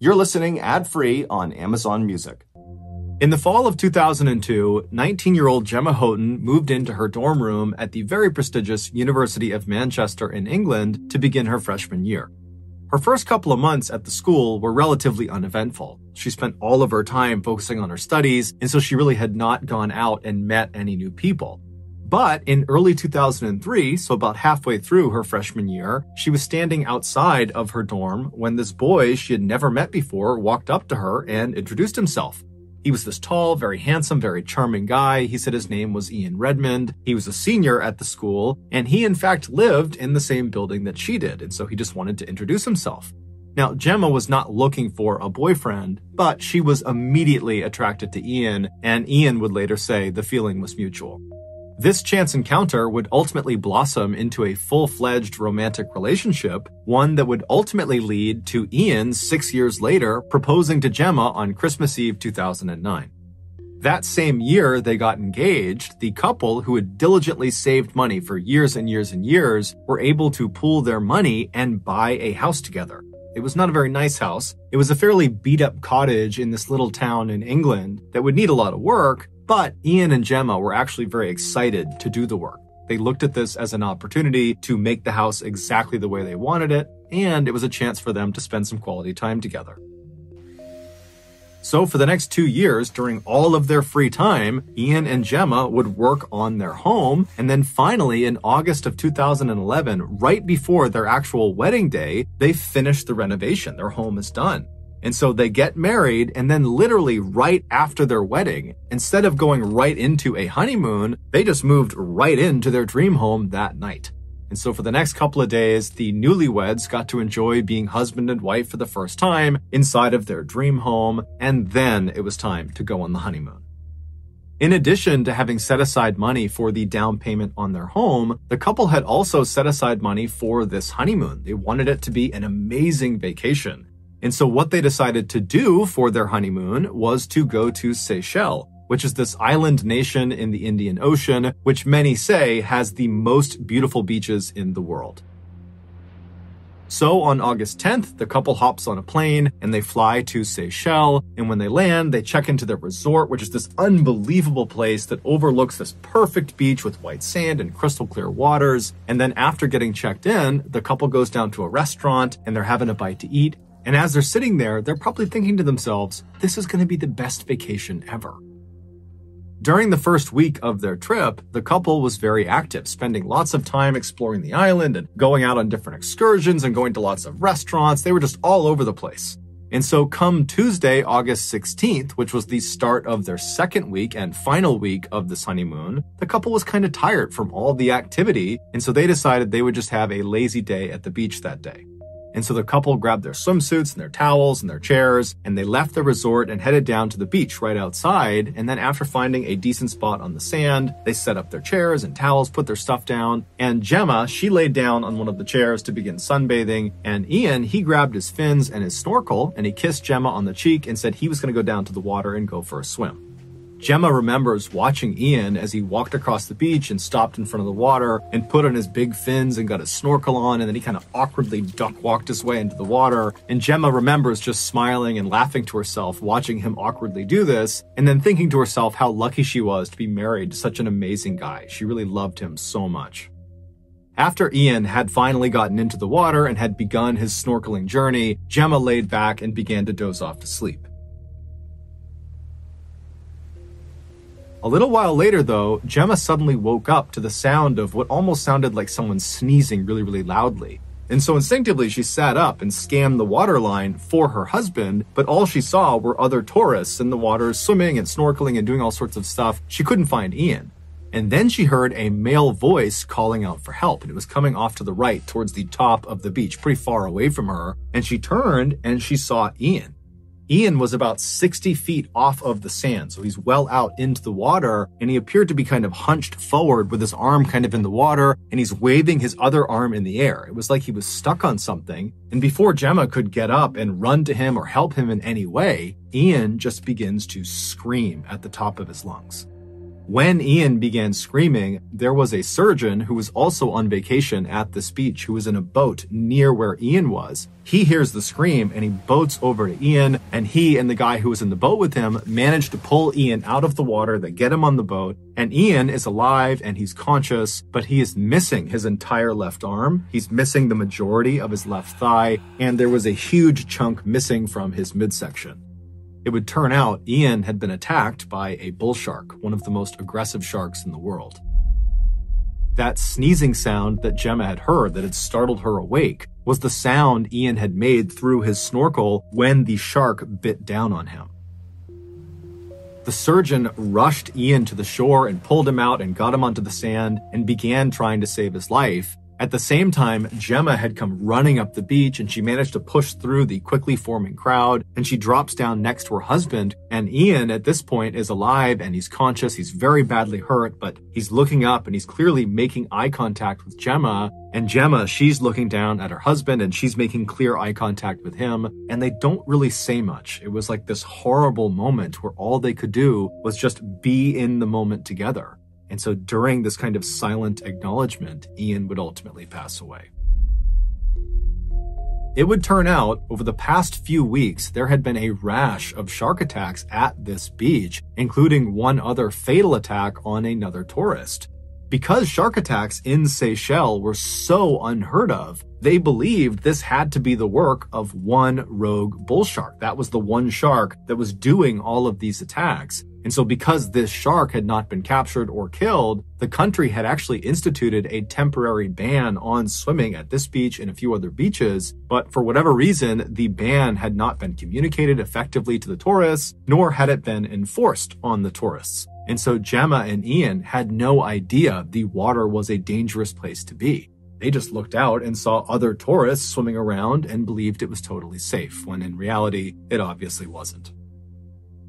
You're listening ad free on Amazon Music. In the fall of 2002, 19 year old Gemma Houghton moved into her dorm room at the very prestigious University of Manchester in England to begin her freshman year. Her first couple of months at the school were relatively uneventful. She spent all of her time focusing on her studies, and so she really had not gone out and met any new people. But in early 2003, so about halfway through her freshman year, she was standing outside of her dorm when this boy she had never met before walked up to her and introduced himself. He was this tall, very handsome, very charming guy. He said his name was Ian Redmond. He was a senior at the school, and he in fact lived in the same building that she did, and so he just wanted to introduce himself. Now, Gemma was not looking for a boyfriend, but she was immediately attracted to Ian, and Ian would later say the feeling was mutual. This chance encounter would ultimately blossom into a full-fledged romantic relationship, one that would ultimately lead to Ian six years later proposing to Gemma on Christmas Eve 2009. That same year they got engaged, the couple who had diligently saved money for years and years and years were able to pool their money and buy a house together. It was not a very nice house. It was a fairly beat up cottage in this little town in England that would need a lot of work, but Ian and Gemma were actually very excited to do the work. They looked at this as an opportunity to make the house exactly the way they wanted it, and it was a chance for them to spend some quality time together. So for the next two years, during all of their free time, Ian and Gemma would work on their home. And then finally, in August of 2011, right before their actual wedding day, they finished the renovation. Their home is done. And so they get married and then literally right after their wedding, instead of going right into a honeymoon, they just moved right into their dream home that night. And so for the next couple of days, the newlyweds got to enjoy being husband and wife for the first time inside of their dream home. And then it was time to go on the honeymoon. In addition to having set aside money for the down payment on their home, the couple had also set aside money for this honeymoon. They wanted it to be an amazing vacation. And so what they decided to do for their honeymoon was to go to Seychelles, which is this island nation in the Indian Ocean, which many say has the most beautiful beaches in the world. So on August 10th, the couple hops on a plane and they fly to Seychelles. And when they land, they check into their resort, which is this unbelievable place that overlooks this perfect beach with white sand and crystal clear waters. And then after getting checked in, the couple goes down to a restaurant and they're having a bite to eat. And as they're sitting there, they're probably thinking to themselves, this is going to be the best vacation ever. During the first week of their trip, the couple was very active, spending lots of time exploring the island and going out on different excursions and going to lots of restaurants. They were just all over the place. And so come Tuesday, August 16th, which was the start of their second week and final week of this honeymoon, the couple was kind of tired from all the activity. And so they decided they would just have a lazy day at the beach that day. And so the couple grabbed their swimsuits and their towels and their chairs, and they left the resort and headed down to the beach right outside. And then after finding a decent spot on the sand, they set up their chairs and towels, put their stuff down. And Gemma, she laid down on one of the chairs to begin sunbathing. And Ian, he grabbed his fins and his snorkel, and he kissed Gemma on the cheek and said he was going to go down to the water and go for a swim. Gemma remembers watching Ian as he walked across the beach and stopped in front of the water and put on his big fins and got his snorkel on, and then he kind of awkwardly duck walked his way into the water. And Gemma remembers just smiling and laughing to herself, watching him awkwardly do this, and then thinking to herself how lucky she was to be married to such an amazing guy. She really loved him so much. After Ian had finally gotten into the water and had begun his snorkeling journey, Gemma laid back and began to doze off to sleep. A little while later, though, Gemma suddenly woke up to the sound of what almost sounded like someone sneezing really, really loudly. And so instinctively, she sat up and scanned the waterline for her husband, but all she saw were other tourists in the water swimming and snorkeling and doing all sorts of stuff. She couldn't find Ian. And then she heard a male voice calling out for help, and it was coming off to the right towards the top of the beach, pretty far away from her. And she turned and she saw Ian. Ian was about 60 feet off of the sand, so he's well out into the water, and he appeared to be kind of hunched forward with his arm kind of in the water, and he's waving his other arm in the air. It was like he was stuck on something, and before Gemma could get up and run to him or help him in any way, Ian just begins to scream at the top of his lungs. When Ian began screaming, there was a surgeon who was also on vacation at this beach who was in a boat near where Ian was. He hears the scream and he boats over to Ian, and he and the guy who was in the boat with him manage to pull Ian out of the water. They get him on the boat, and Ian is alive and he's conscious, but he is missing his entire left arm. He's missing the majority of his left thigh, and there was a huge chunk missing from his midsection. It would turn out Ian had been attacked by a bull shark, one of the most aggressive sharks in the world. That sneezing sound that Gemma had heard that had startled her awake was the sound Ian had made through his snorkel when the shark bit down on him. The surgeon rushed Ian to the shore and pulled him out and got him onto the sand and began trying to save his life. At the same time, Gemma had come running up the beach and she managed to push through the quickly forming crowd and she drops down next to her husband. And Ian at this point is alive and he's conscious. He's very badly hurt, but he's looking up and he's clearly making eye contact with Gemma. And Gemma, she's looking down at her husband and she's making clear eye contact with him. And they don't really say much. It was like this horrible moment where all they could do was just be in the moment together. And so during this kind of silent acknowledgement, Ian would ultimately pass away. It would turn out, over the past few weeks, there had been a rash of shark attacks at this beach, including one other fatal attack on another tourist. Because shark attacks in Seychelles were so unheard of, they believed this had to be the work of one rogue bull shark. That was the one shark that was doing all of these attacks. And so because this shark had not been captured or killed, the country had actually instituted a temporary ban on swimming at this beach and a few other beaches. But for whatever reason, the ban had not been communicated effectively to the tourists, nor had it been enforced on the tourists. And so Gemma and Ian had no idea the water was a dangerous place to be. They just looked out and saw other tourists swimming around and believed it was totally safe, when in reality, it obviously wasn't.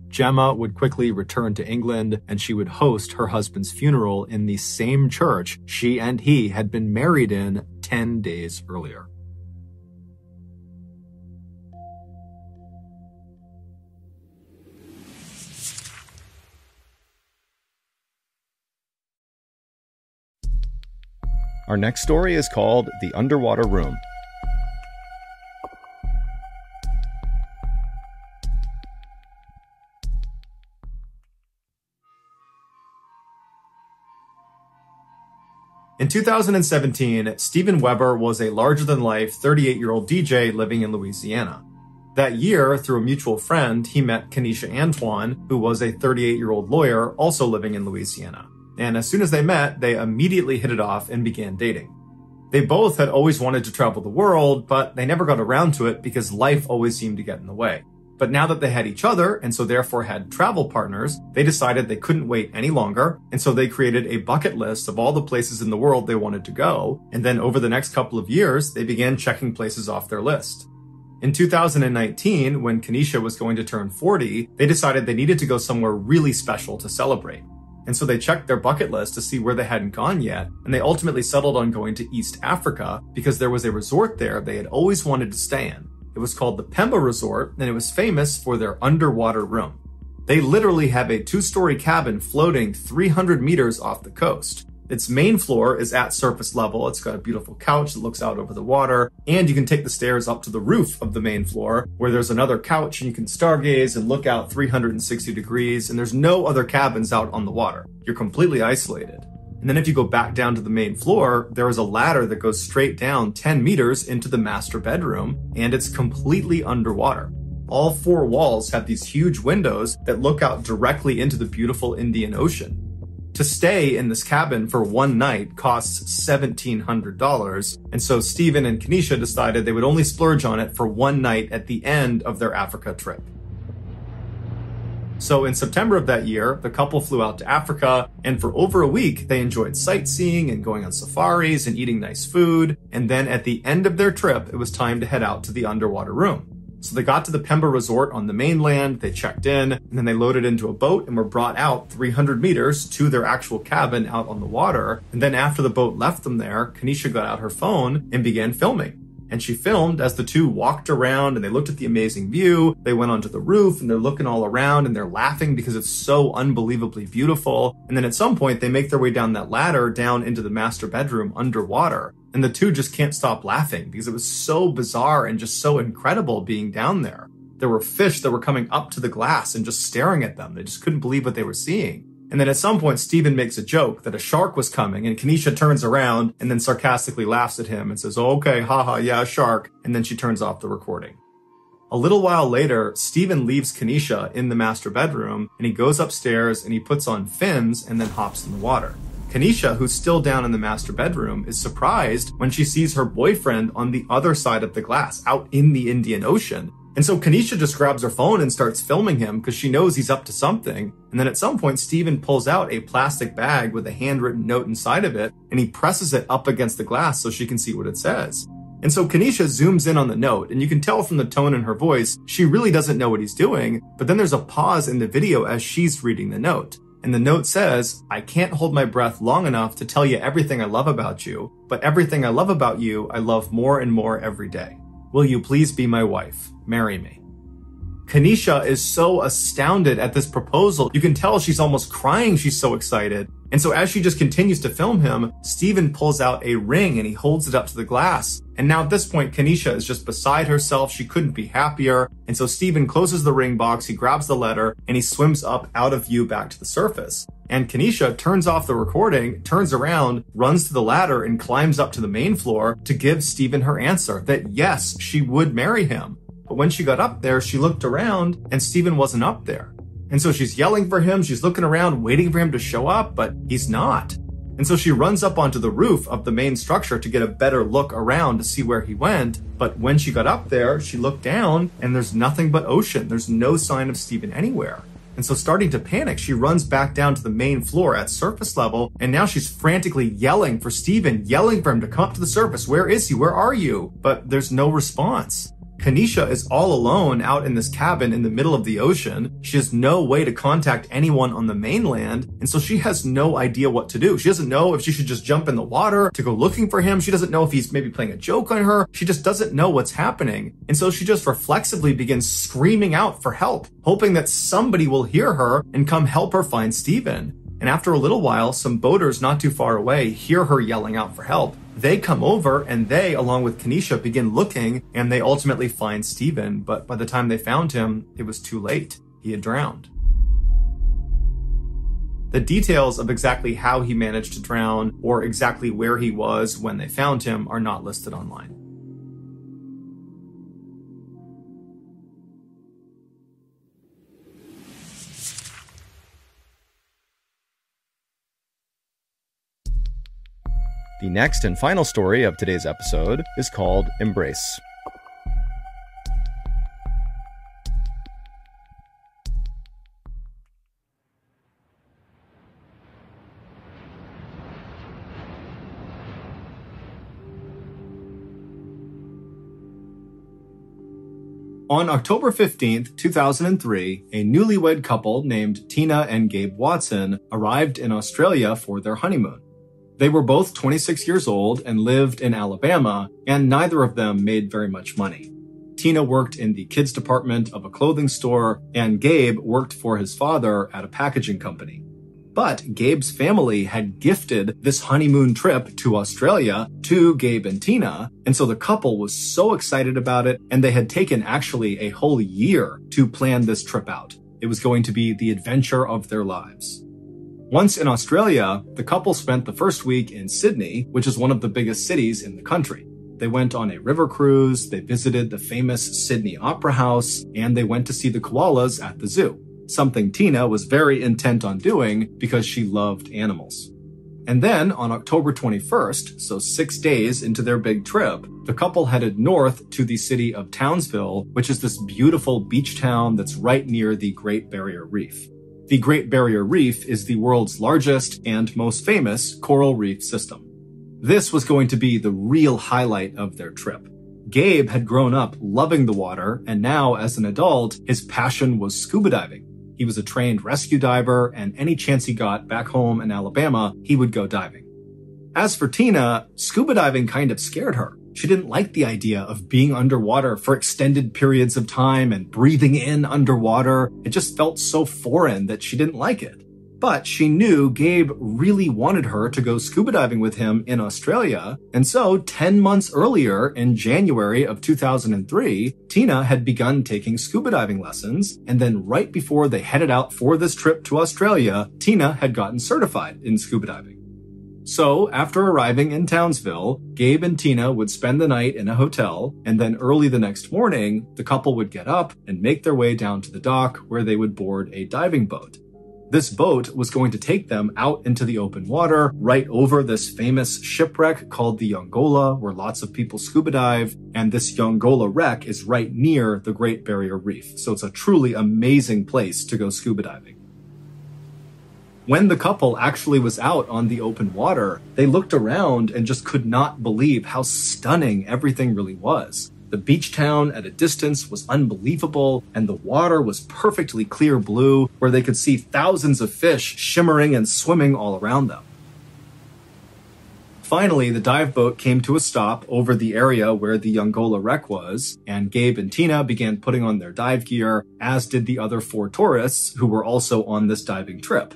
Gemma would quickly return to England and she would host her husband's funeral in the same church she and he had been married in 10 days earlier. Our next story is called The Underwater Room. In 2017, Steven Weber was a larger than life 38 year old DJ living in Louisiana. That year, through a mutual friend, he met Kenesha Antoine, who was a 38 year old lawyer also living in Louisiana. And as soon as they met, they immediately hit it off and began dating. They both had always wanted to travel the world, but they never got around to it because life always seemed to get in the way. But now that they had each other, and so therefore had travel partners, they decided they couldn't wait any longer, and so they created a bucket list of all the places in the world they wanted to go, and then over the next couple of years, they began checking places off their list. In 2019, when Kenesha was going to turn 40, they decided they needed to go somewhere really special to celebrate. And so they checked their bucket list to see where they hadn't gone yet, and they ultimately settled on going to East Africa because there was a resort there they had always wanted to stay in. It was called the Pemba Resort, and it was famous for their underwater room. They literally have a two story cabin floating 300 meters off the coast. Its main floor is at surface level. It's got a beautiful couch that looks out over the water, and you can take the stairs up to the roof of the main floor where there's another couch and you can stargaze and look out 360 degrees, and there's no other cabins out on the water. You're completely isolated. And then if you go back down to the main floor, there is a ladder that goes straight down 10 meters into the master bedroom, and it's completely underwater. All four walls have these huge windows that look out directly into the beautiful Indian Ocean. To stay in this cabin for one night costs $1,700, and so Steven and Kenesha decided they would only splurge on it for one night at the end of their Africa trip. So in September of that year, the couple flew out to Africa, and for over a week, they enjoyed sightseeing and going on safaris and eating nice food. And then at the end of their trip, it was time to head out to the underwater room. So they got to the Pemba Resort on the mainland, they checked in, and then they loaded into a boat and were brought out 300 meters to their actual cabin out on the water. And then after the boat left them there, Kenesha got out her phone and began filming. And she filmed as the two walked around and they looked at the amazing view. They went onto the roof and they're looking all around and they're laughing because it's so unbelievably beautiful. And then at some point, they make their way down that ladder down into the master bedroom underwater. And the two just can't stop laughing because it was so bizarre and just so incredible being down there. There were fish that were coming up to the glass and just staring at them. They just couldn't believe what they were seeing. And then at some point, Steven makes a joke that a shark was coming, and Kenesha turns around and then sarcastically laughs at him and says, okay, haha, yeah, a shark. And then she turns off the recording. A little while later, Steven leaves Kenesha in the master bedroom and he goes upstairs and he puts on fins and then hops in the water. Kenesha, who's still down in the master bedroom, is surprised when she sees her boyfriend on the other side of the glass out in the Indian Ocean. And so Kenesha just grabs her phone and starts filming him because she knows he's up to something. And then at some point, Steven pulls out a plastic bag with a handwritten note inside of it and he presses it up against the glass so she can see what it says. And so Kenesha zooms in on the note, and you can tell from the tone in her voice, she really doesn't know what he's doing. But then there's a pause in the video as she's reading the note. And the note says, I can't hold my breath long enough to tell you everything I love about you, but everything I love about you, I love more and more every day. Will you please be my wife? Marry me. Kenesha is so astounded at this proposal. You can tell she's almost crying. She's so excited. And so as she just continues to film him, Steven pulls out a ring and he holds it up to the glass. And now at this point, Kenesha is just beside herself. She couldn't be happier. And so Steven closes the ring box, he grabs the letter, and he swims up out of view back to the surface. And Kenesha turns off the recording, turns around, runs to the ladder, and climbs up to the main floor to give Steven her answer that yes, she would marry him. But when she got up there, she looked around and Steven wasn't up there. And so she's yelling for him, she's looking around, waiting for him to show up, but he's not. And so she runs up onto the roof of the main structure to get a better look around to see where he went. But when she got up there, she looked down and there's nothing but ocean. There's no sign of Steven anywhere. And so starting to panic, she runs back down to the main floor at surface level. And now she's frantically yelling for Steven, yelling for him to come up to the surface. Where is he? Where are you? But there's no response. Kenesha is all alone out in this cabin in the middle of the ocean. She has no way to contact anyone on the mainland, and so she has no idea what to do. She doesn't know if she should just jump in the water to go looking for him. She doesn't know if he's maybe playing a joke on her. She just doesn't know what's happening. And so she just reflexively begins screaming out for help, hoping that somebody will hear her and come help her find Steven. And after a little while, some boaters not too far away hear her yelling out for help. They come over and they, along with Kenesha, begin looking and they ultimately find Steven. But by the time they found him, it was too late. He had drowned. The details of exactly how he managed to drown or exactly where he was when they found him are not listed online. The next and final story of today's episode is called Embrace. On October 15th, 2003, a newlywed couple named Tina and Gabe Watson arrived in Australia for their honeymoon. They were both 26 years old and lived in Alabama, and neither of them made very much money. Tina worked in the kids department of a clothing store, and Gabe worked for his father at a packaging company. But Gabe's family had gifted this honeymoon trip to Australia to Gabe and Tina, and so the couple was so excited about it, and they had taken actually a whole year to plan this trip out. It was going to be the adventure of their lives. Once in Australia, the couple spent the first week in Sydney, which is one of the biggest cities in the country. They went on a river cruise, they visited the famous Sydney Opera House, and they went to see the koalas at the zoo. Something Tina was very intent on doing because she loved animals. And then on October 21st, so six days into their big trip, the couple headed north to the city of Townsville, which is this beautiful beach town that's right near the Great Barrier Reef. The Great Barrier Reef is the world's largest and most famous coral reef system. This was going to be the real highlight of their trip. Gabe had grown up loving the water, and now as an adult, his passion was scuba diving. He was a trained rescue diver, and any chance he got back home in Alabama, he would go diving. As for Tina, scuba diving kind of scared her. She didn't like the idea of being underwater for extended periods of time and breathing in underwater. It just felt so foreign that she didn't like it. But she knew Gabe really wanted her to go scuba diving with him in Australia. And so 10 months earlier in January of 2003, Tina had begun taking scuba diving lessons. And then right before they headed out for this trip to Australia, Tina had gotten certified in scuba diving. So, after arriving in Townsville, Gabe and Tina would spend the night in a hotel, and then early the next morning, the couple would get up and make their way down to the dock where they would board a diving boat. This boat was going to take them out into the open water, right over this famous shipwreck called the Yongala, where lots of people scuba dive. And this Yongala wreck is right near the Great Barrier Reef. So it's a truly amazing place to go scuba diving. When the couple actually was out on the open water, they looked around and just could not believe how stunning everything really was. The beach town at a distance was unbelievable, and the water was perfectly clear blue, where they could see thousands of fish shimmering and swimming all around them. Finally, the dive boat came to a stop over the area where the Yongala wreck was, and Gabe and Tina began putting on their dive gear, as did the other four tourists who were also on this diving trip.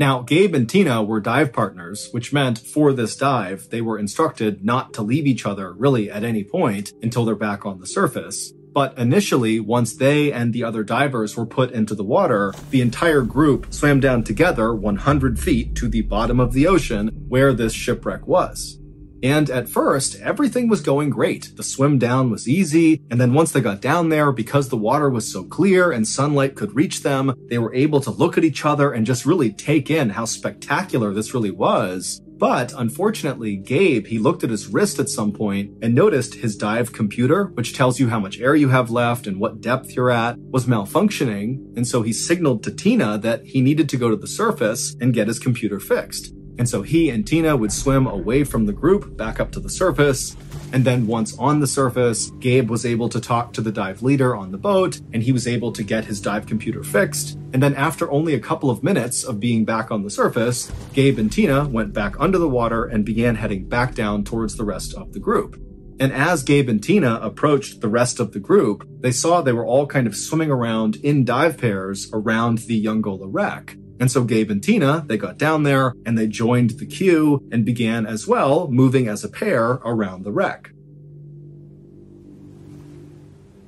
Now, Gabe and Tina were dive partners, which meant for this dive, they were instructed not to leave each other really at any point until they're back on the surface. But initially, once they and the other divers were put into the water, the entire group swam down together 100 feet to the bottom of the ocean where this shipwreck was. And at first, everything was going great. The swim down was easy, and then once they got down there, because the water was so clear and sunlight could reach them, they were able to look at each other and just really take in how spectacular this really was. But unfortunately, Gabe, he looked at his wrist at some point and noticed his dive computer, which tells you how much air you have left and what depth you're at, was malfunctioning. And so he signaled to Tina that he needed to go to the surface and get his computer fixed. And so he and Tina would swim away from the group back up to the surface. And then once on the surface, Gabe was able to talk to the dive leader on the boat and he was able to get his dive computer fixed. And then after only a couple of minutes of being back on the surface, Gabe and Tina went back under the water and began heading back down towards the rest of the group. And as Gabe and Tina approached the rest of the group, they saw they were all kind of swimming around in dive pairs around the Yongala wreck. And so Gabe and Tina, they got down there and they joined the queue and began as well moving as a pair around the wreck.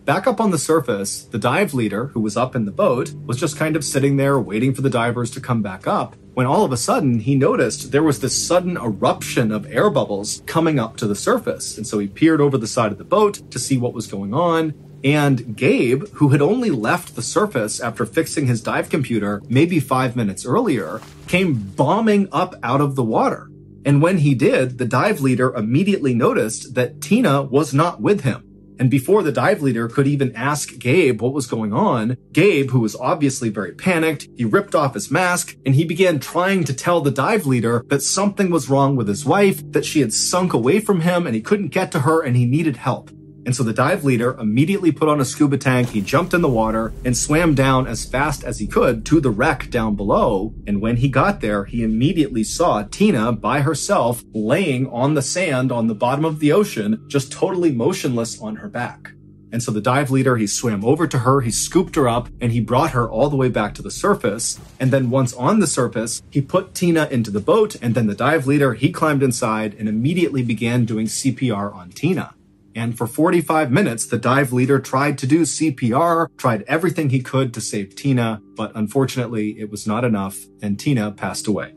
Back up on the surface, the dive leader, who was up in the boat, was just kind of sitting there waiting for the divers to come back up, when all of a sudden he noticed there was this sudden eruption of air bubbles coming up to the surface. And so he peered over the side of the boat to see what was going on, and Gabe, who had only left the surface after fixing his dive computer maybe five minutes earlier, came bombing up out of the water. And when he did, the dive leader immediately noticed that Tina was not with him. And before the dive leader could even ask Gabe what was going on, Gabe, who was obviously very panicked, he ripped off his mask and he began trying to tell the dive leader that something was wrong with his wife, that she had sunk away from him and he couldn't get to her and he needed help. And so the dive leader immediately put on a scuba tank, he jumped in the water and swam down as fast as he could to the wreck down below. And when he got there, he immediately saw Tina by herself laying on the sand on the bottom of the ocean, just totally motionless on her back. And so the dive leader, he swam over to her, he scooped her up, and he brought her all the way back to the surface. And then once on the surface, he put Tina into the boat, and then the dive leader, he climbed inside and immediately began doing CPR on Tina. And for 45 minutes, the dive leader tried to do CPR, tried everything he could to save Tina, but unfortunately it was not enough and Tina passed away.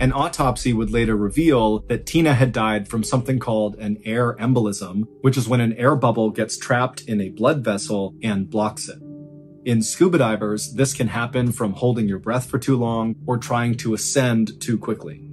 An autopsy would later reveal that Tina had died from something called an air embolism, which is when an air bubble gets trapped in a blood vessel and blocks it. In scuba divers, this can happen from holding your breath for too long or trying to ascend too quickly.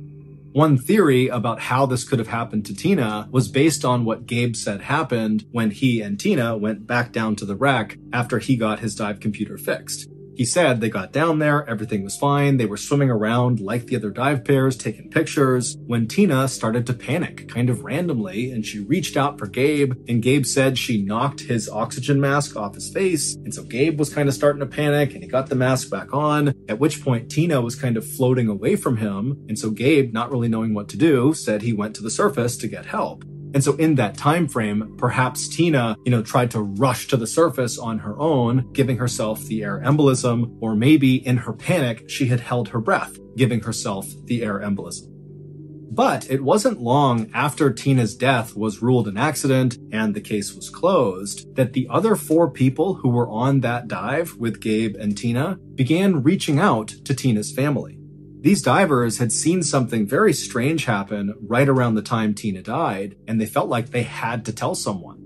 One theory about how this could have happened to Tina was based on what Gabe said happened when he and Tina went back down to the wreck after he got his dive computer fixed. He said they got down there, everything was fine, they were swimming around like the other dive pairs, taking pictures, when Tina started to panic, kind of randomly, and she reached out for Gabe, and Gabe said she knocked his oxygen mask off his face, and so Gabe was kind of starting to panic, and he got the mask back on, at which point Tina was kind of floating away from him, and so Gabe, not really knowing what to do, said he went to the surface to get help. And so in that time frame, perhaps Tina, you know, tried to rush to the surface on her own, giving herself the air embolism, or maybe in her panic, she had held her breath, giving herself the air embolism. But it wasn't long after Tina's death was ruled an accident and the case was closed that the other four people who were on that dive with Gabe and Tina began reaching out to Tina's family. These divers had seen something very strange happen right around the time Tina died, and they felt like they had to tell someone.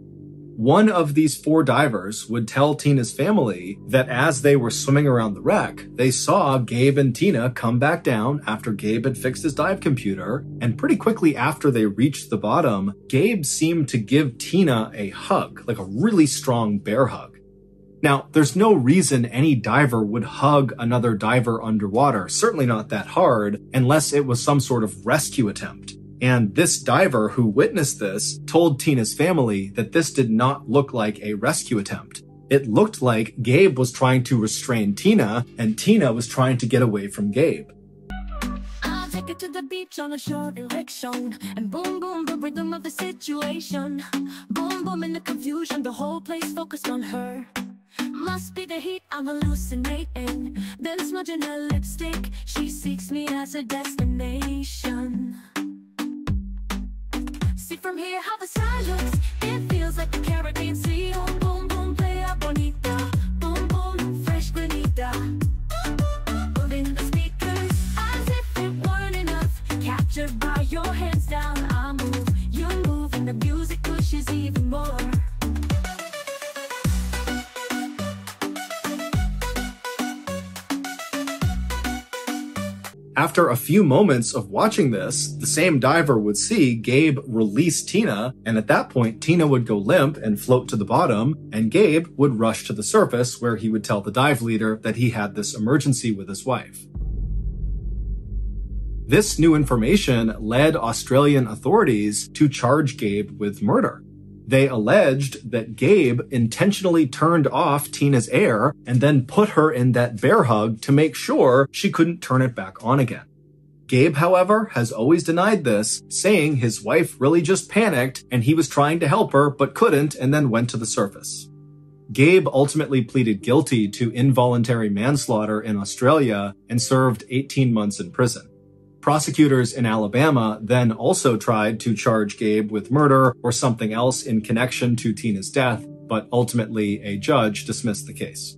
One of these four divers would tell Tina's family that as they were swimming around the wreck, they saw Gabe and Tina come back down after Gabe had fixed his dive computer, and pretty quickly after they reached the bottom, Gabe seemed to give Tina a hug, like a really strong bear hug. Now, there's no reason any diver would hug another diver underwater, certainly not that hard, unless it was some sort of rescue attempt. And this diver who witnessed this told Tina's family that this did not look like a rescue attempt. It looked like Gabe was trying to restrain Tina, and Tina was trying to get away from Gabe. Take it to the beach on a short erection And boom, boom, the rhythm of the situation Boom, boom, in the confusion The whole place focused on her must be the heat, I'm hallucinating. Then smudging her lipstick. She seeks me as a destination. See from here how the sky looks. It feels like the Caribbean Sea. Boom, boom, boom, playa bonita. Boom, boom, fresh granita. Moving the speakers As if it weren't enough. Captured by your hands down I move, you move And the music pushes even more After a few moments of watching this, the same diver would see Gabe release Tina, and at that point, Tina would go limp and float to the bottom, and Gabe would rush to the surface where he would tell the dive leader that he had this emergency with his wife. This new information led Australian authorities to charge Gabe with murder. They alleged that Gabe intentionally turned off Tina's air and then put her in that bear hug to make sure she couldn't turn it back on again. Gabe, however, has always denied this, saying his wife really just panicked and he was trying to help her but couldn't and then went to the surface. Gabe ultimately pleaded guilty to involuntary manslaughter in Australia and served 18 months in prison. Prosecutors in Alabama then also tried to charge Gabe with murder or something else in connection to Tina's death, but ultimately a judge dismissed the case.